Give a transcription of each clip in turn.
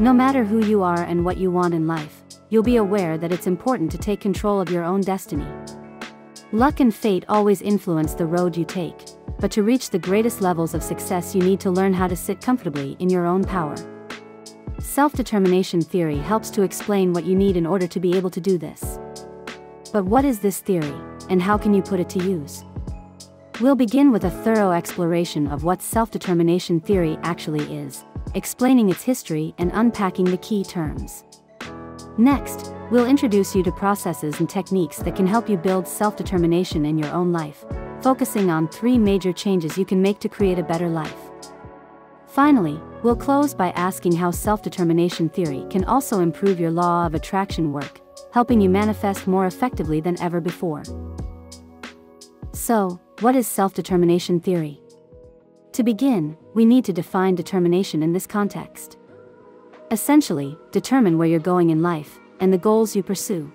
No matter who you are and what you want in life, you'll be aware that it's important to take control of your own destiny. Luck and fate always influence the road you take, but to reach the greatest levels of success, you need to learn how to sit comfortably in your own power. Self determination theory helps to explain what you need in order to be able to do this. But what is this theory, and how can you put it to use? We'll begin with a thorough exploration of what self determination theory actually is, explaining its history and unpacking the key terms. Next, we'll introduce you to processes and techniques that can help you build self determination in your own life, focusing on three major changes you can make to create a better life. Finally, we'll close by asking how self determination theory can also improve your law of attraction work, helping you manifest more effectively than ever before. So, what is self determination theory? To begin, we need to define determination in this context. Essentially, determine where you're going in life and the goals you pursue.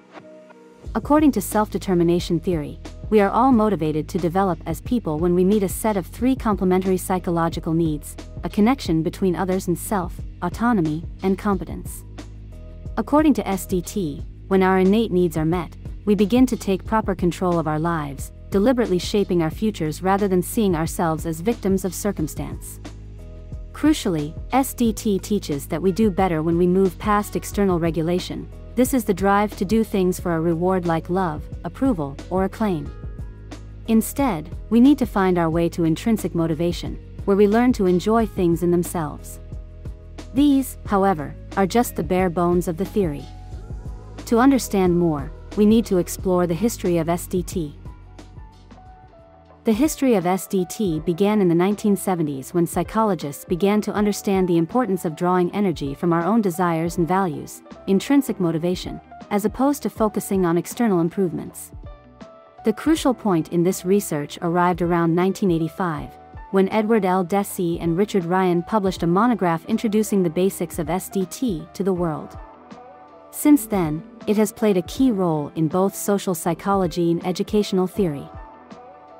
According to self determination theory, we are all motivated to develop as people when we meet a set of three complementary psychological needs a connection between others and self, autonomy, and competence. According to SDT, when our innate needs are met, we begin to take proper control of our lives deliberately shaping our futures rather than seeing ourselves as victims of circumstance. Crucially, SDT teaches that we do better when we move past external regulation. This is the drive to do things for a reward like love, approval, or acclaim. Instead, we need to find our way to intrinsic motivation, where we learn to enjoy things in themselves. These, however, are just the bare bones of the theory. To understand more, we need to explore the history of SDT. The history of SDT began in the 1970s when psychologists began to understand the importance of drawing energy from our own desires and values, intrinsic motivation, as opposed to focusing on external improvements. The crucial point in this research arrived around 1985, when Edward L. Deci and Richard Ryan published a monograph introducing the basics of SDT to the world. Since then, it has played a key role in both social psychology and educational theory.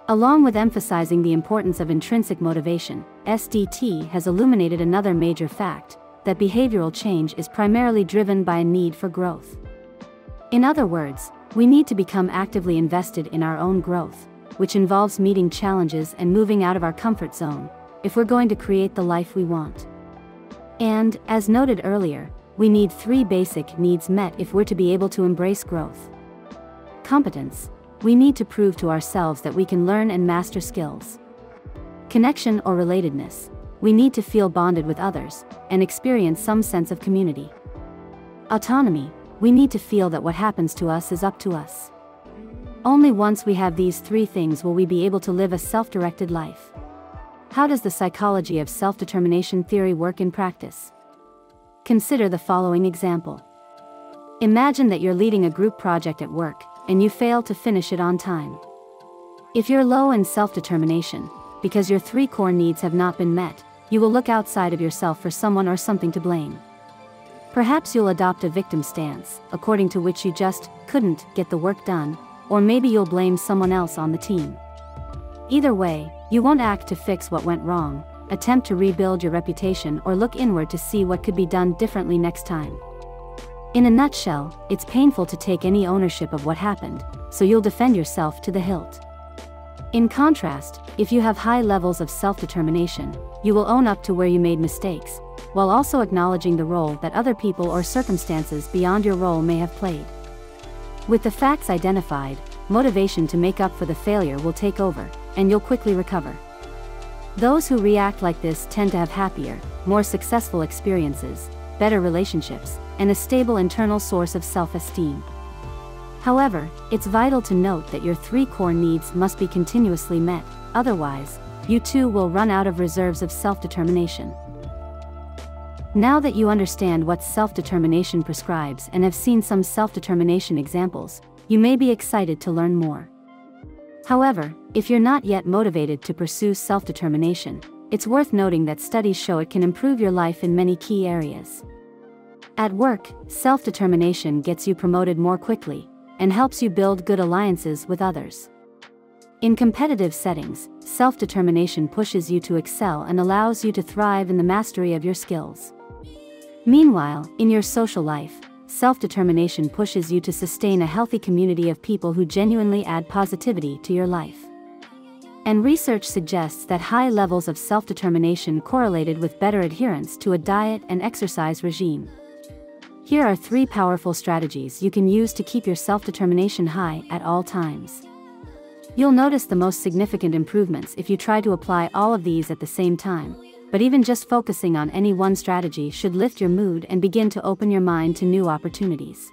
Along with emphasizing the importance of intrinsic motivation, SDT has illuminated another major fact that behavioral change is primarily driven by a need for growth. In other words, we need to become actively invested in our own growth, which involves meeting challenges and moving out of our comfort zone, if we're going to create the life we want. And, as noted earlier, we need three basic needs met if we're to be able to embrace growth competence, we need to prove to ourselves that we can learn and master skills. Connection or relatedness, we need to feel bonded with others and experience some sense of community. Autonomy, we need to feel that what happens to us is up to us. Only once we have these three things will we be able to live a self directed life. How does the psychology of self determination theory work in practice? Consider the following example. Imagine that you're leading a group project at work, and you fail to finish it on time. If you're low in self determination, because your three core needs have not been met, you will look outside of yourself for someone or something to blame. Perhaps you'll adopt a victim stance, according to which you just couldn't get the work done, or maybe you'll blame someone else on the team. Either way, you won't act to fix what went wrong, attempt to rebuild your reputation, or look inward to see what could be done differently next time. In a nutshell, it's painful to take any ownership of what happened, so you'll defend yourself to the hilt. In contrast, if you have high levels of self determination, you will own up to where you made mistakes, while also acknowledging the role that other people or circumstances beyond your role may have played. With the facts identified, motivation to make up for the failure will take over, and you'll quickly recover. Those who react like this tend to have happier, more successful experiences, better relationships, and a stable internal source of self esteem. However, it's vital to note that your three core needs must be continuously met, otherwise, you too will run out of reserves of self determination. Now that you understand what self determination prescribes and have seen some self determination examples, you may be excited to learn more. However, if you're not yet motivated to pursue self determination, it's worth noting that studies show it can improve your life in many key areas. At work, self determination gets you promoted more quickly and helps you build good alliances with others. In competitive settings, self determination pushes you to excel and allows you to thrive in the mastery of your skills. Meanwhile, in your social life, self determination pushes you to sustain a healthy community of people who genuinely add positivity to your life. And research suggests that high levels of self determination correlated with better adherence to a diet and exercise regime. Here are three powerful strategies you can use to keep your self determination high at all times. You'll notice the most significant improvements if you try to apply all of these at the same time, but even just focusing on any one strategy should lift your mood and begin to open your mind to new opportunities.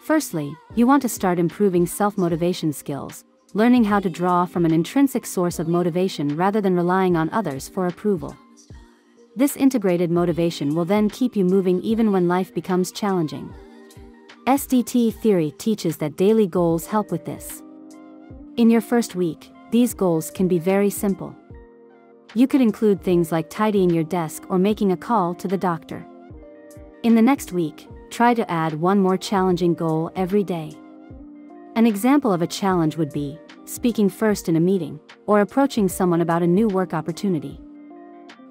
Firstly, you want to start improving self motivation skills, learning how to draw from an intrinsic source of motivation rather than relying on others for approval. This integrated motivation will then keep you moving even when life becomes challenging. SDT theory teaches that daily goals help with this. In your first week, these goals can be very simple. You could include things like tidying your desk or making a call to the doctor. In the next week, try to add one more challenging goal every day. An example of a challenge would be speaking first in a meeting or approaching someone about a new work opportunity.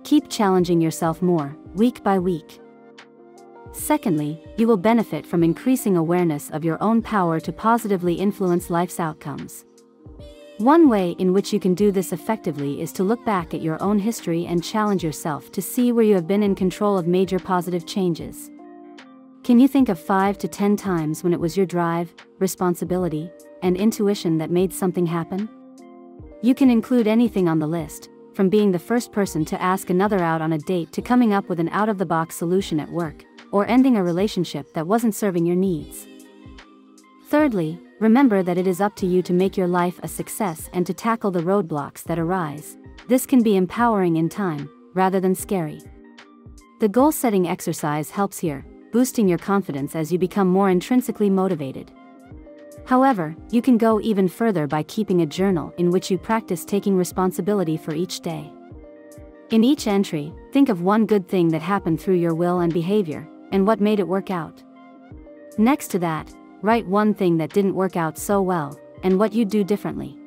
Keep challenging yourself more, week by week. Secondly, you will benefit from increasing awareness of your own power to positively influence life's outcomes. One way in which you can do this effectively is to look back at your own history and challenge yourself to see where you have been in control of major positive changes. Can you think of 5 to 10 times when it was your drive, responsibility, and intuition that made something happen? You can include anything on the list, from being the first person to ask another out on a date to coming up with an out of the box solution at work, or ending a relationship that wasn't serving your needs. Thirdly, remember that it is up to you to make your life a success and to tackle the roadblocks that arise. This can be empowering in time, rather than scary. The goal setting exercise helps here, boosting your confidence as you become more intrinsically motivated. However, you can go even further by keeping a journal in which you practice taking responsibility for each day. In each entry, think of one good thing that happened through your will and behavior, and what made it work out. Next to that, write one thing that didn't work out so well, and what you'd do differently.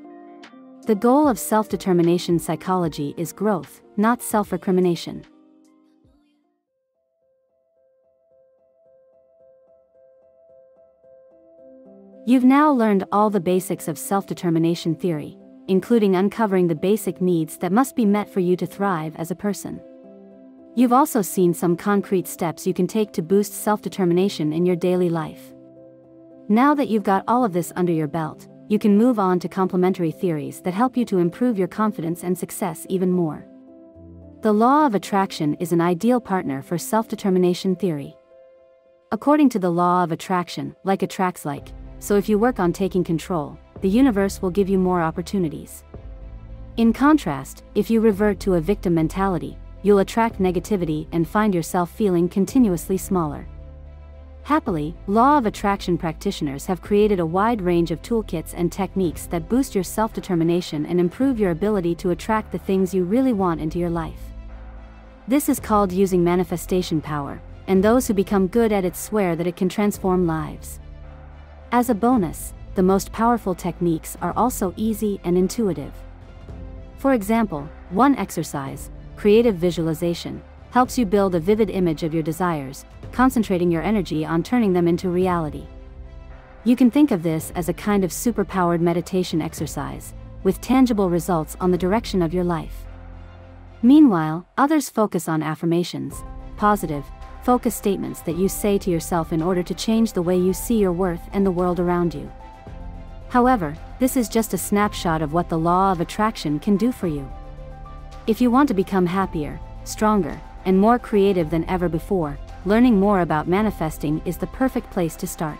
The goal of self determination psychology is growth, not self You've now learned all the basics of self determination theory, including uncovering the basic needs that must be met for you to thrive as a person. You've also seen some concrete steps you can take to boost self determination in your daily life. Now that you've got all of this under your belt, you can move on to complementary theories that help you to improve your confidence and success even more. The law of attraction is an ideal partner for self determination theory. According to the law of attraction, like attracts like, so if you work on taking control, the universe will give you more opportunities. In contrast, if you revert to a victim mentality, you'll attract negativity and find yourself feeling continuously smaller. Happily, Law of Attraction practitioners have created a wide range of toolkits and techniques that boost your self determination and improve your ability to attract the things you really want into your life. This is called using manifestation power, and those who become good at it swear that it can transform lives. As a bonus, the most powerful techniques are also easy and intuitive. For example, one exercise, creative visualization, helps you build a vivid image of your desires, concentrating your energy on turning them into reality. You can think of this as a kind of superpowered meditation exercise, with tangible results on the direction of your life. Meanwhile, others focus on affirmations, positive, focus statements that you say to yourself in order to change the way you see your worth and the world around you. However, this is just a snapshot of what the law of attraction can do for you. If you want to become happier, stronger, and more creative than ever before, learning more about manifesting is the perfect place to start.